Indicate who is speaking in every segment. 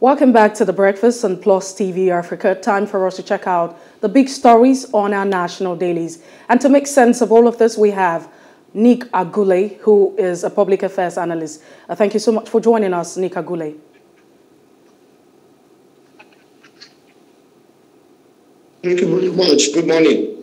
Speaker 1: Welcome back to the breakfast on Plus TV Africa. Time for us to check out the big stories on our national dailies. And to make sense of all of this, we have Nick Agule, who is a public affairs analyst. Uh, thank you so much for joining us, Nick Agule.
Speaker 2: Thank you very much. Good morning.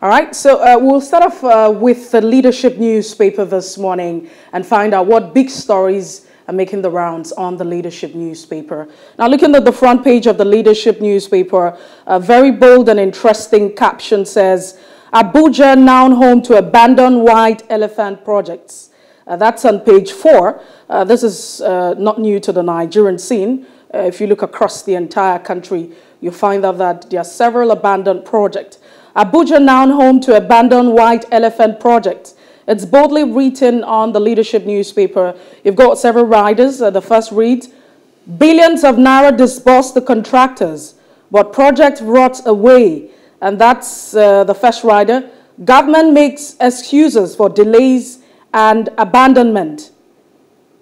Speaker 1: All right, so uh, we'll start off uh, with the leadership newspaper this morning and find out what big stories are making the rounds on the leadership newspaper. Now, looking at the front page of the leadership newspaper, a very bold and interesting caption says, Abuja now home to abandoned white elephant projects. Uh, that's on page four. Uh, this is uh, not new to the Nigerian scene. Uh, if you look across the entire country, you find out that there are several abandoned projects. Abuja now home to abandoned white elephant project. It's boldly written on the leadership newspaper. You've got several riders. Uh, the first reads, billions of naira disbursed to contractors, but project rots away. And that's uh, the first rider. Government makes excuses for delays and abandonment.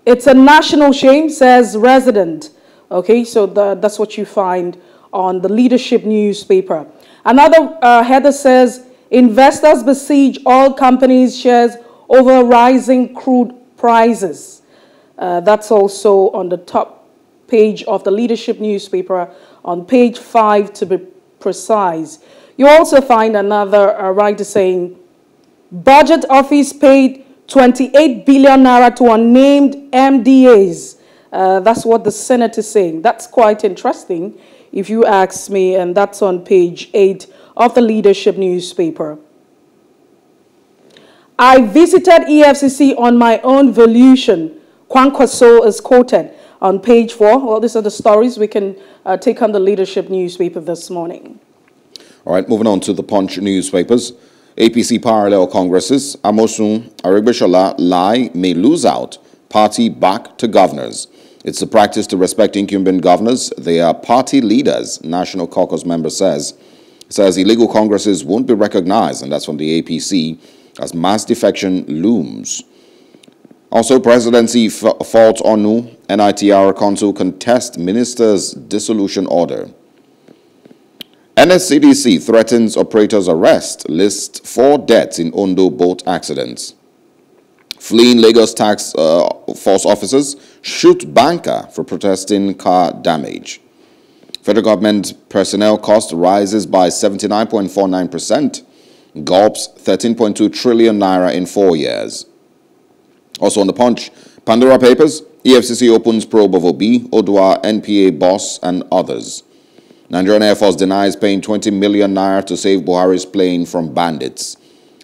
Speaker 1: It's a national shame, says resident. Okay, so the, that's what you find on the leadership newspaper. Another uh, header says, Investors besiege all companies' shares over rising crude prices. Uh, that's also on the top page of the leadership newspaper, on page five to be precise. You also find another uh, writer saying, Budget Office paid 28 billion naira to unnamed MDAs. Uh, that's what the Senate is saying. That's quite interesting, if you ask me, and that's on page 8 of the leadership newspaper. I visited EFCC on my own volition. Kwan Kwankwaso is quoted on page 4. Well, these are the stories we can uh, take on the leadership newspaper this morning.
Speaker 3: All right, moving on to the Punch newspapers. APC parallel congresses, Amosun, Aregbesola, Lai may lose out, party back to governors. It's a practice to respect incumbent governors. They are party leaders, National Caucus member says. Says illegal congresses won't be recognized, and that's from the APC, as mass defection looms. Also, presidency fault ONU, NITR Council contest minister's dissolution order. NSCDC threatens operators arrest, list four deaths in Ondo boat accidents. Fleeing Lagos tax uh, force officers shoot banker for protesting car damage. Federal government personnel cost rises by 79.49%, gulps 13.2 trillion naira in four years. Also on the punch, Pandora Papers, EFCC opens probe of Obi, Oduah, NPA boss, and others. Nigerian Air Force denies paying 20 million naira to save Buhari's plane from bandits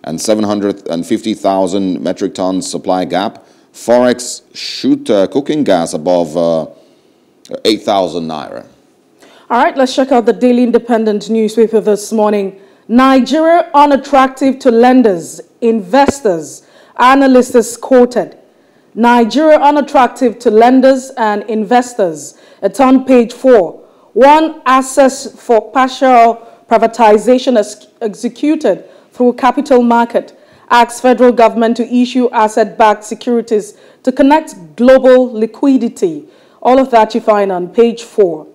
Speaker 3: and 750,000 metric tons supply gap. Forex shoot uh, cooking gas above uh, 8,000 naira.
Speaker 1: All right, let's check out the Daily Independent newspaper this morning. Nigeria unattractive to lenders, investors, analysts quoted. Nigeria unattractive to lenders and investors. It's on page four. One access for partial privatization is executed through capital market asks federal government to issue asset-backed securities to connect global liquidity. All of that you find on page four.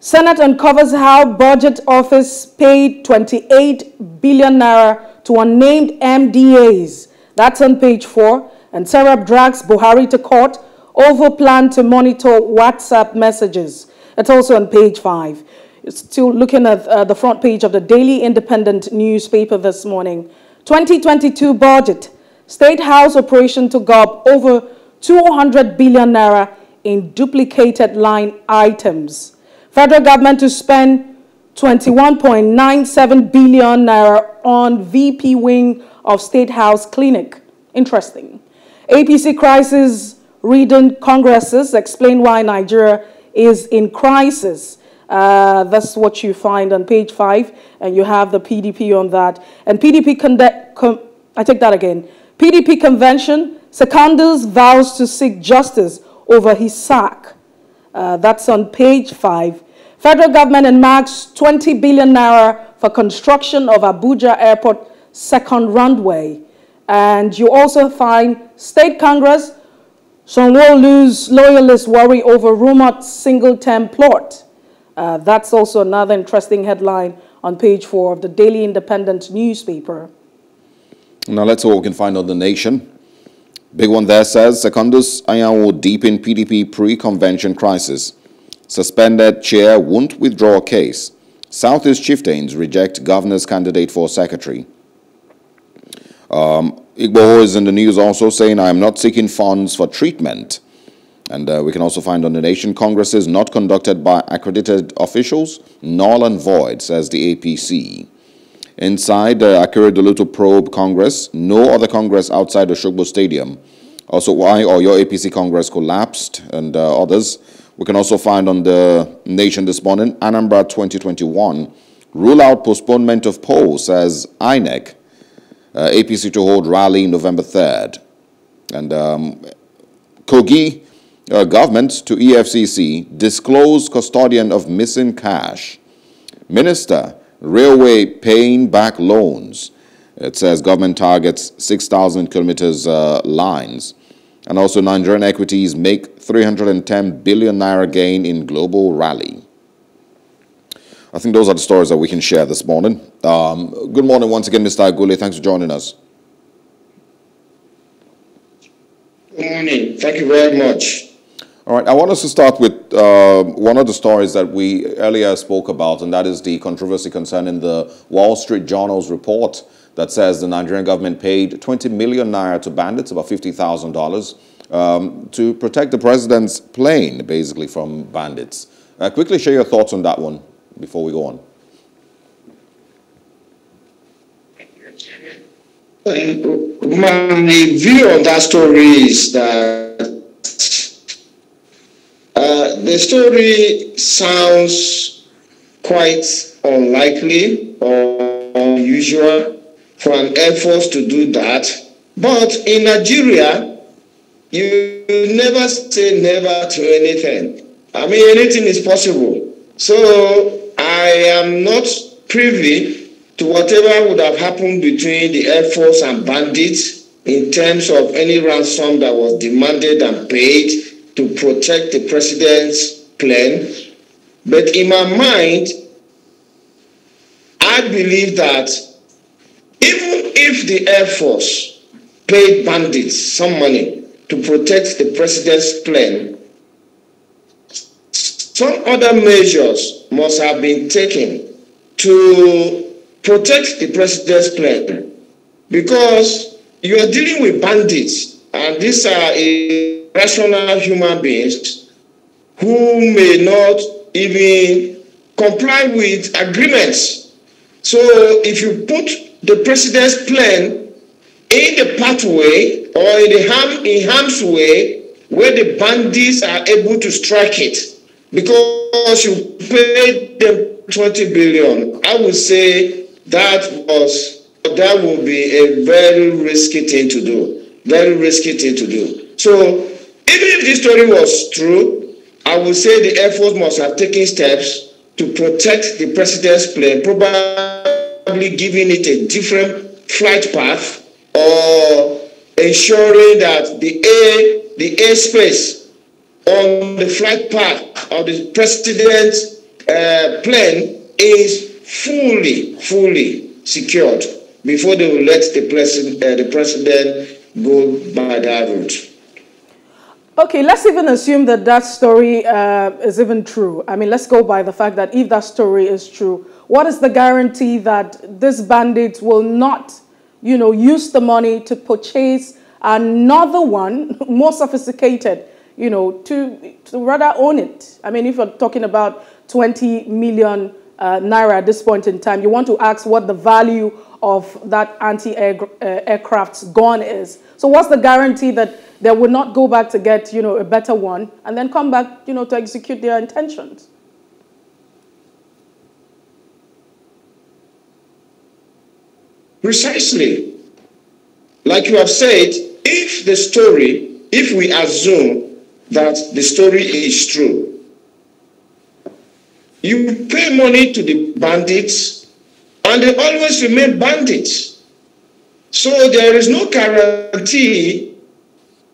Speaker 1: Senate uncovers how budget office paid 28 billion naira to unnamed MDAs. That's on page four. And Serap drags Buhari to court over plan to monitor WhatsApp messages. It's also on page five. Still looking at uh, the front page of the Daily Independent newspaper this morning. 2022 budget. State House operation to gob over 200 billion naira in duplicated line items. Federal government to spend 21.97 billion naira on VP wing of State House clinic. Interesting. APC crisis reading congresses explain why Nigeria is in crisis. Uh, that's what you find on page five, and you have the PDP on that. And PDP, I take that again. PDP convention, Secondus vows to seek justice over his sack. Uh, that's on page five. Federal government earmarks 20 billion naira for construction of Abuja Airport second runway. And you also find State Congress Sanwo-Olu's loyalists worry over rumored single-term plot. Uh, that's also another interesting headline on page four of the Daily Independent newspaper.
Speaker 3: Now let's see what we can find on the nation. Big one there says Secondus Anyanwu deep in PDP pre-convention crisis. Suspended chair won't withdraw case. Southeast chieftains reject governor's candidate for secretary. Um, Igboho is in the news also saying, I am not seeking funds for treatment. And uh, we can also find on the nation, congresses not conducted by accredited officials, null and void, says the APC. Inside the Akure Doluto Probe Congress, no other Congress outside the Shogbo Stadium. Also, why or your APC Congress collapsed and uh, others. We can also find on the Nation this morning, Anambra 2021, rule out postponement of polls, says INEC. Uh, APC to hold rally November 3rd. And um, Kogi uh, government to EFCC disclose custodian of missing cash. Minister railway paying back loans. It says government targets 6,000 kilometers uh, lines. And also Nigerian equities make 310 billion naira gain in global rally. I think those are the stories that we can share this morning. Um, good morning once again, Mr. Agule. Thanks for joining us.
Speaker 2: Good morning. Thank you very much.
Speaker 3: All right, I want us to start with uh, one of the stories that we earlier spoke about, and that is the controversy concerning the Wall Street Journal's report that says the Nigerian government paid 20 million naira to bandits, about $50,000, um, to protect the president's plane, basically, from bandits. Uh, quickly share your thoughts on that one before we go on.
Speaker 2: My view on that story is that the story sounds quite unlikely or unusual for an Air Force to do that. But in Nigeria, you never say never to anything. I mean, anything is possible. So I am not privy to whatever would have happened between the Air Force and bandits in terms of any ransom that was demanded and paid to protect the president's plan. But in my mind, I believe that even if the Air Force paid bandits some money to protect the president's plan, some other measures must have been taken to protect the president's plan because you are dealing with bandits and these are a rational human beings who may not even comply with agreements. So if you put the president's plan in the pathway or in the harm in harm's way where the bandits are able to strike it because you paid them 20 billion, I would say that was that would be a very risky thing to do. Very risky thing to do. So even if this story was true, I would say the Air Force must have taken steps to protect the president's plane, probably giving it a different flight path or ensuring that the air, the airspace on the flight path of the president's uh, plane is fully, fully secured before they will let the president, uh, the president go by that route.
Speaker 1: Okay, let's even assume that that story uh, is even true. I mean, let's go by the fact that if that story is true, what is the guarantee that this bandit will not, you know, use the money to purchase another one, more sophisticated, you know, to, to rather own it? I mean, if you're talking about 20 million uh, naira at this point in time, you want to ask what the value of that anti-aircraft's uh, gun is. So what's the guarantee that they would not go back to get, you know, a better one and then come back, you know, to execute their intentions.
Speaker 2: Precisely. Like you have said, if the story, if we assume that the story is true, you pay money to the bandits and they always remain bandits. So there is no guarantee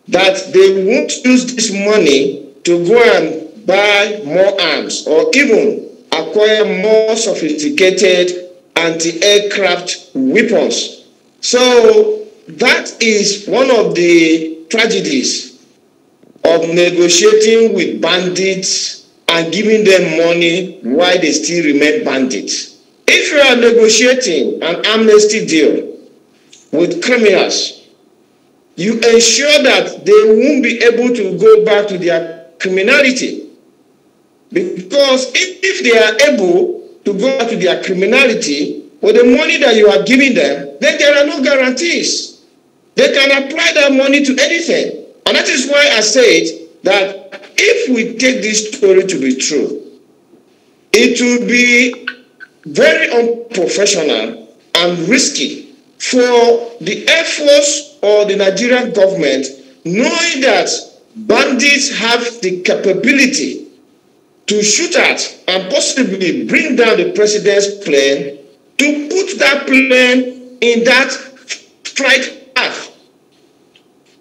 Speaker 2: that they won't use this money to go and buy more arms or even acquire more sophisticated anti-aircraft weapons. So that is one of the tragedies of negotiating with bandits and giving them money while they still remain bandits. If you are negotiating an amnesty deal with criminals, you ensure that they won't be able to go back to their criminality. Because if, if they are able to go back to their criminality with the money that you are giving them, then there are no guarantees. They can apply that money to anything. And that is why I said that if we take this story to be true, it will be very unprofessional and risky for the Air Force or the Nigerian government, knowing that bandits have the capability to shoot at and possibly bring down the president's plane, to put that plane in that flight path,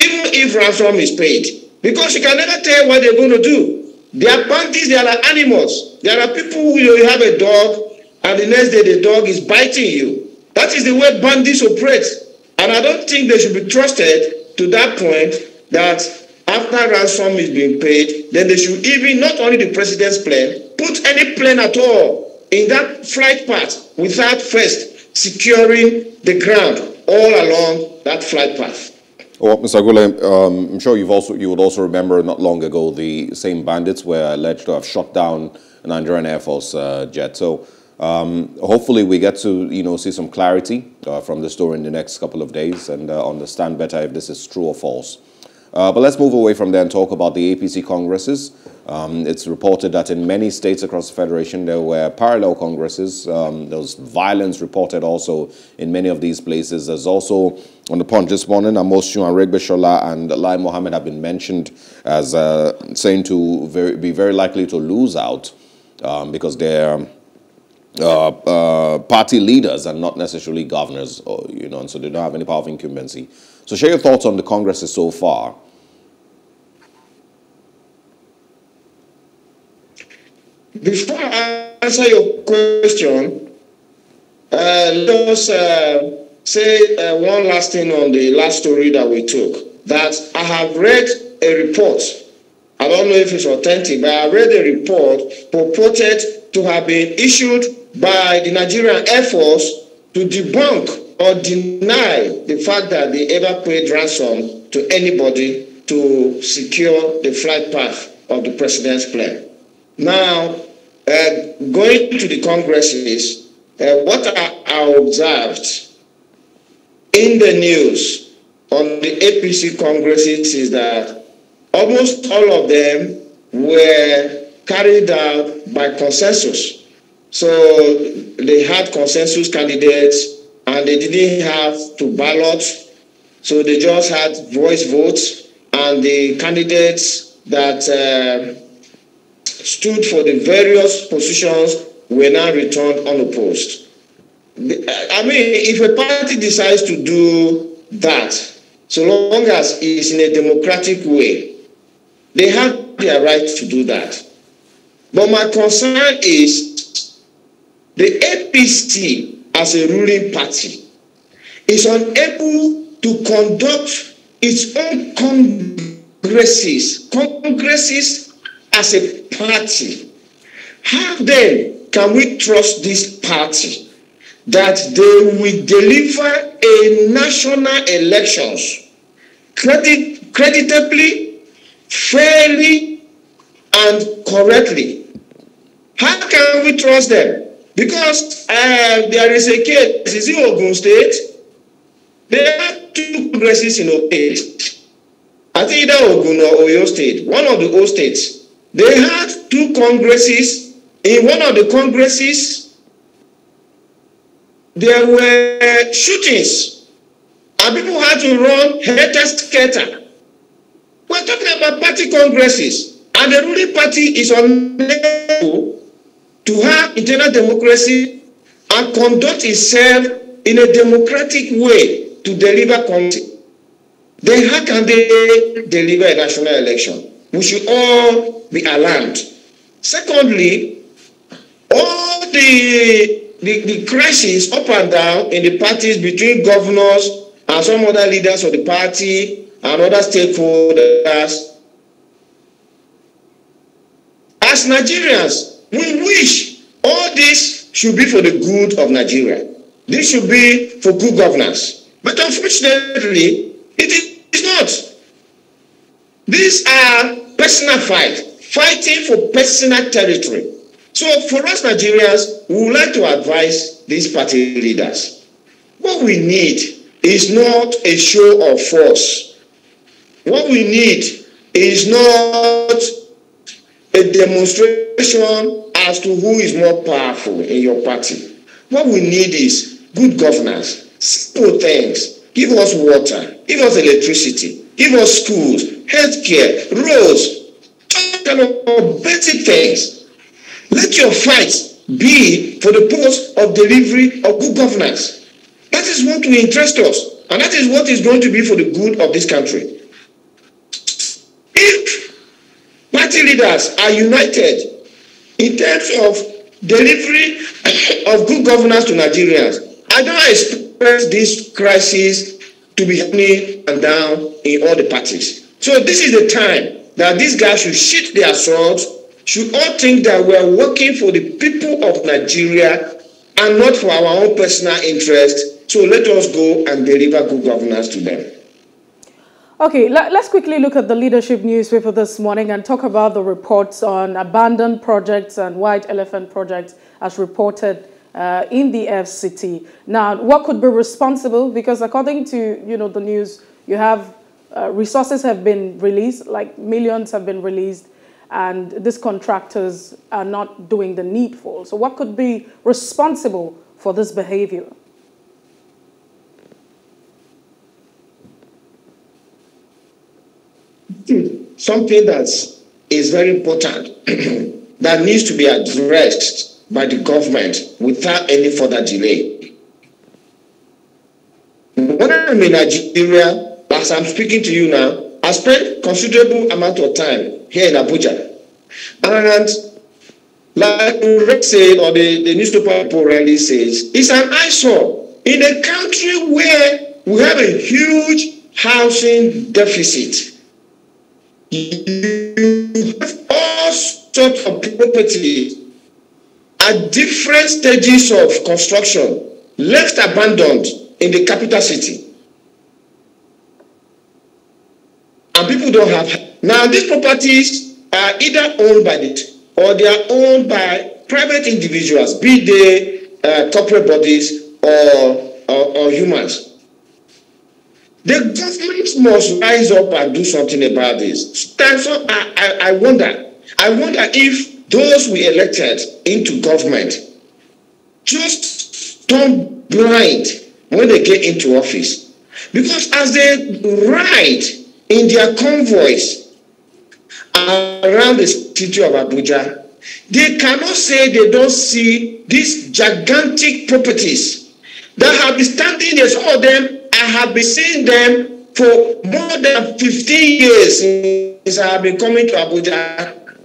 Speaker 2: even if ransom is paid. Because you can never tell what they're going to do. They are bandits, they are animals. There are people who you have a dog, and the next day the dog is biting you. That is the way bandits operate. And I don't think they should be trusted to that point that after ransom is being paid, then they should even, not only the president's plane, put any plane at all in that flight path without first securing the ground all along that flight path.
Speaker 3: Well, Mr. Agule, um, I'm sure you've also you would also remember not long ago the same bandits were alleged to have shot down an Nigerian Air Force uh, jet. So um, hopefully we get to you know see some clarity uh, from the story in the next couple of days and uh, understand better if this is true or false. Uh, but let's move away from there and talk about the APC congresses. Um, it's reported that in many states across the Federation there were parallel congresses. Um, there was violence reported also in many of these places. There's also on the punch this morning, Amosun and Aregbesola and Lai Mohammed have been mentioned as uh, saying to very, be very likely to lose out um, because they're uh, uh, party leaders and not necessarily governors, or, you know, and so they don't have any power of incumbency. So share your thoughts on the congresses so far.
Speaker 2: Before I answer your question, let us uh, say uh, one last thing on the last story that we took. That I have read a report. I don't know if it's authentic, but I read a report purported to have been issued by the Nigerian Air Force to debunk or deny the fact that they ever paid ransom to anybody to secure the flight path of the president's plane. Now, uh, going to the congresses, uh, what I, I observed in the news on the APC congresses is that almost all of them were carried out by consensus. So they had consensus candidates and they didn't have to ballot. So they just had voice votes and the candidates that uh, stood for the various positions were now returned unopposed. I mean, if a party decides to do that, so long as it's in a democratic way, they have their right to do that. But my concern is the APC as a ruling party is unable to conduct its own congresses, congresses as a party. How then can we trust this party that they will deliver a national elections credit, creditably, fairly, and correctly? How can we trust them? Because uh, there is a case, is in Ogun State? There are two congresses in Ogun State. Either Ogun or Oyo State, one of the old states. They had two congresses. In one of the congresses, there were shootings, and people had to run helter skelter. We're talking about party congresses, and the ruling party is unable to have internal democracy and conduct itself in a democratic way to deliver content. then how can they deliver a national election? We should all be alarmed. Secondly, all the, the, the crises up and down in the parties between governors and some other leaders of the party and other stakeholders. As Nigerians, we wish all this should be for the good of Nigeria. This should be for good governance. But unfortunately, it is not. These are personal fights, fighting for personal territory. So for us Nigerians, we would like to advise these party leaders. What we need is not a show of force. What we need is not a demonstration as to who is more powerful in your party. What we need is good governance, simple things. Give us water, give us electricity, give us schools, healthcare, roads, kind of basic things. Let your fight be for the purpose of delivery of good governance. That is what will interest us, and that is what is going to be for the good of this country. If party leaders are united in terms of delivery of good governance to Nigerians, I don't expect this crisis to be happening and down in all the parties. So this is the time that these guys should sheath their swords, should all think that we are working for the people of Nigeria and not for our own personal interest so let us go and deliver good governance to them.
Speaker 1: Okay, let, us quickly look at the leadership newspaper this morning and talk about the reports on abandoned projects and white elephant projects as reported uh, in the FCT. Now, what could be responsible? Because according to you know the news, you have uh, resources have been released, like millions have been released, and these contractors are not doing the needful. So, what could be responsible for this behavior?
Speaker 2: something that is very important that needs to be addressed by the government without any further delay. When I'm in Nigeria, as I'm speaking to you now, I spent considerable amount of time here in Abuja. And like Rex said, or the, the newspaper report really says, it's an eyesore in a country where we have a huge housing deficit you have all sorts of properties at different stages of construction left abandoned in the capital city. People don't have. Now, these properties are either owned by it or they are owned by private individuals, be they uh, corporate bodies or, or, or humans. The government must rise up and do something about this. What I, I, I wonder. I wonder if those we elected into government just turn blind when they get into office. Because as they ride in their convoys around the city of Abuja, they cannot say they don't see these gigantic properties that have been standing there, some of them I have been seeing them for more than 15 years since I have been coming to Abuja.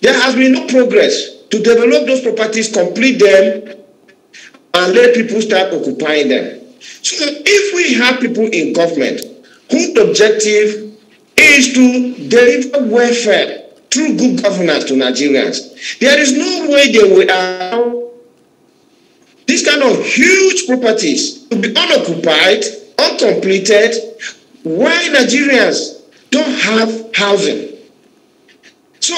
Speaker 2: There has been no progress to develop those properties, complete them, and let people start occupying them. So if we have people in government whose objective is to deliver welfare through good governance to Nigerians, there is no way they will allow these kind of huge properties to be unoccupied uncompleted why Nigerians don't have housing. So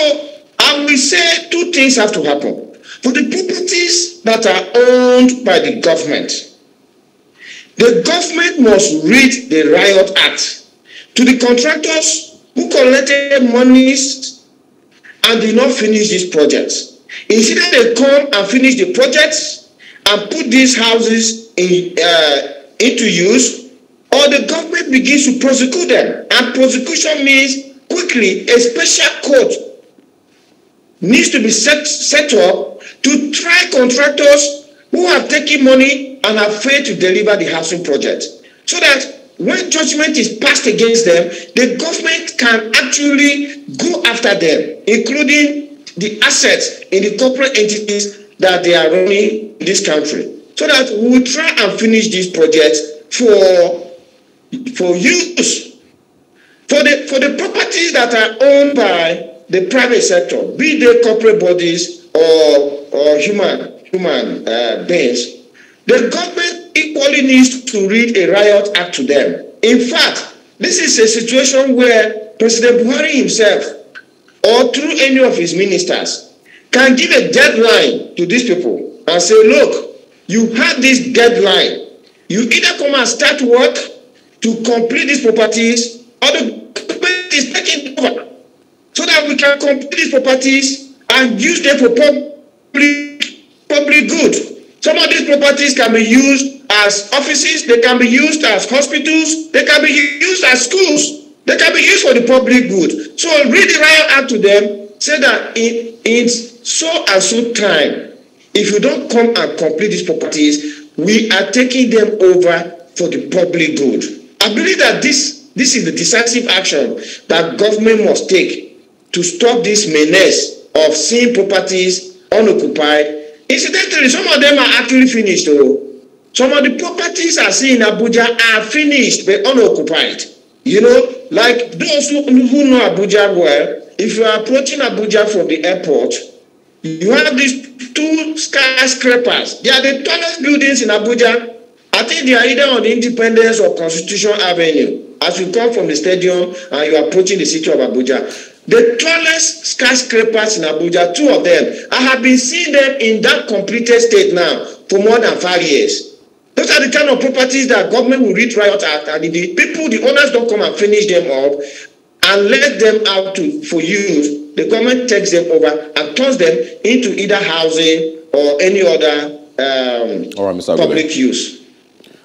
Speaker 2: I will say two things have to happen. For the properties that are owned by the government, the government must read the Riot Act to the contractors who collected monies and did not finish these projects. Instead, they come and finish the projects and put these houses in, uh, into use or the government begins to prosecute them. And prosecution means quickly a special court needs to be set, set up to try contractors who have taken money and have failed to deliver the housing project. So that when judgment is passed against them, the government can actually go after them, including the assets in the corporate entities that they are running in this country. So that we will try and finish this project for, for use. For the, for the properties that are owned by the private sector, be they corporate bodies or, or human, human uh, beings, the government equally needs to read a riot act to them. In fact, this is a situation where President Buhari himself or through any of his ministers can give a deadline to these people and say, look, you have this deadline. You either come and start work to complete these properties or the government is taking over so that we can complete these properties and use them for public, public good. Some of these properties can be used as offices, they can be used as hospitals, they can be used as schools, they can be used for the public good. So read the riot act to them, say that in, in so and so time, if you don't come and complete these properties, we are taking them over for the public good. I believe that this, this is the decisive action that government must take to stop this menace of seeing properties unoccupied Incidentally, some of them are actually finished. Oh. Some of the properties I see in Abuja are finished but unoccupied. You know, like those who, who know Abuja well, if you are approaching Abuja from the airport, you have these two skyscrapers. They are the tallest buildings in Abuja. I think they are either on Independence or Constitution Avenue. As you come from the stadium and you are approaching the city of Abuja, The tallest skyscrapers in Abuja, two of them, I have been seeing them in that completed state now for more than five years. Those are the kind of properties that government will read riot act and the people, the owners don't come and finish them up and let them out to, for use. The government takes them over and turns them into either housing or any other um, All right, Mr. public use.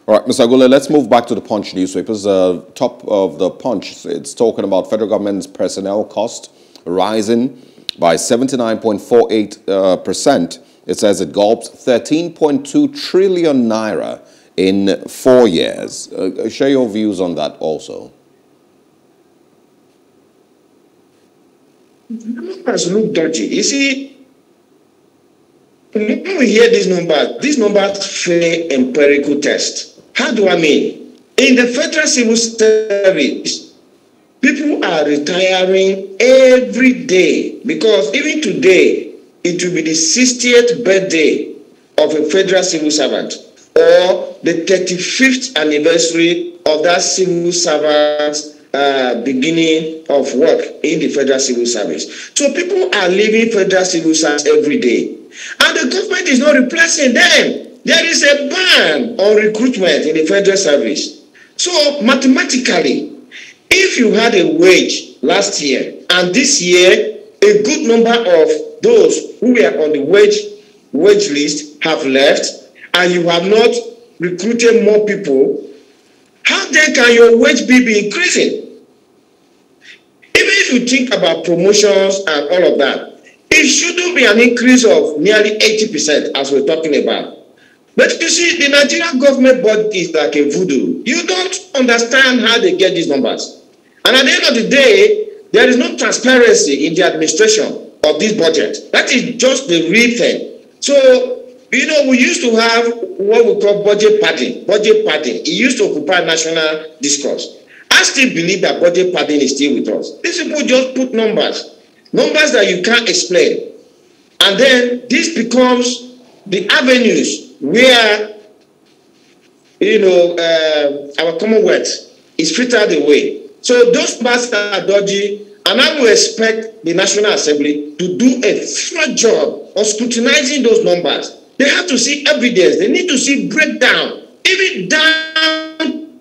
Speaker 3: All right, Mr. Agule, let's move back to the Punch newspapers. Uh, top of the Punch, it's talking about federal government's personnel cost rising by 79.48%. Uh, it says it gulped 13.2 trillion naira in four years. Uh, share your views on that also.
Speaker 2: Numbers look dodgy. You see, when we hear these numbers, these numbers fail empirical test. How do I mean? In the federal civil service, people are retiring every day because even today, it will be the 60th birthday of a federal civil servant or the 35th anniversary of that civil servant's uh, beginning of work in the federal civil service. So people are leaving federal civil service every day. And the government is not replacing them. There is a ban on recruitment in the federal service. So mathematically, if you had a wage last year and this year a good number of those who were on the wage wage list have left and you have not recruited more people, how then can your wage be increasing? Even if you think about promotions and all of that, it shouldn't be an increase of nearly 80% as we're talking about. But you see, the Nigerian government body is like a voodoo. You don't understand how they get these numbers. And at the end of the day, there is no transparency in the administration of this budget. That is just the real thing. So, you know, we used to have what we call budget padding. Budget padding. It used to occupy national discourse. I still believe that budget padding is still with us. These people just put numbers, numbers that you can't explain. And then this becomes the avenues where you know uh, our commonwealth is filtered away. So those parts are dodgy, and I will expect the National Assembly to do a thorough job of scrutinizing those numbers. They have to see evidence. They need to see breakdown, even down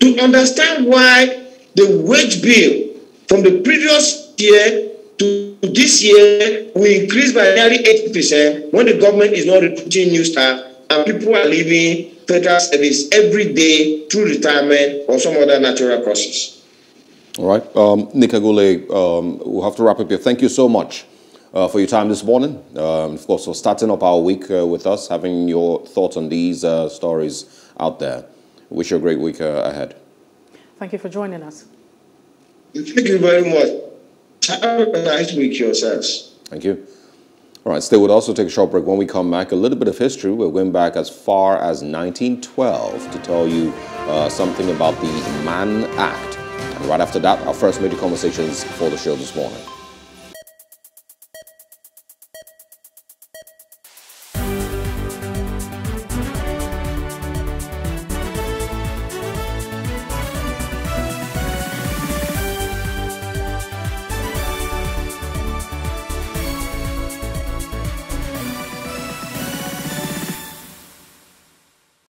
Speaker 2: to understand why the wage bill from the previous year to this year will increase by nearly 80% when the government is not recruiting new staff and people are leaving federal service every day through retirement or some other natural causes.
Speaker 3: All right. Um, Nick Agule, um, we'll have to wrap up here. Thank you so much uh, for your time this morning. Um, of course, for starting up our week uh, with us, having your thoughts on these uh, stories out there. Wish you a great week uh, ahead.
Speaker 1: Thank you for joining us.
Speaker 2: Thank you very much. Have a nice week yourselves.
Speaker 3: Thank you. All right, still, we'll also take a short break. When we come back, a little bit of history. We're going back as far as 1912 to tell you uh, something about the Mann Act. And right after that, our first major conversations for the show this morning.